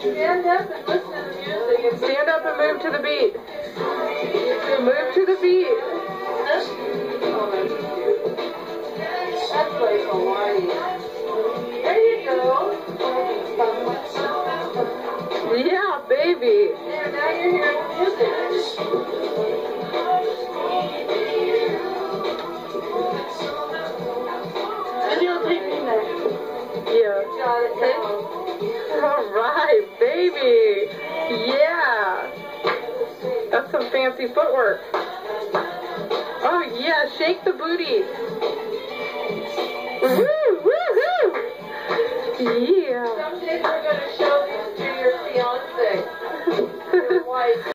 stand up and listen to stand up and move to the beat. Move to the beat. Hawaii. There you go. Yeah, baby. Yeah, now you're hearing music. Down. All right, baby. Yeah. That's some fancy footwork. Oh, yeah. Shake the booty. Woo, woo, woo. Yeah.